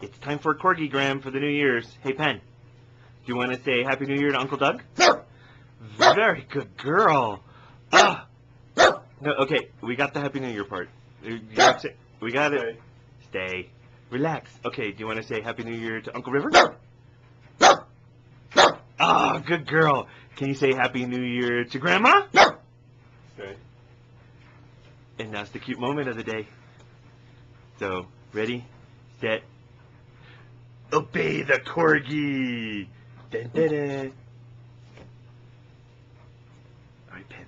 It's time for a corgi-gram for the New Year's. Hey, Pen, do you want to say Happy New Year to Uncle Doug? Very good girl. Ah. No, okay, we got the Happy New Year part. You- you have to We got it. Stay. Relax. Okay, do you want to say Happy New Year to Uncle River? Ah, good girl. Can you say Happy New Year to Grandma? Okay. And that's the cute moment of the day. So, ready, set, Bay the Corgi. Dun, dun, dun. All right, pins.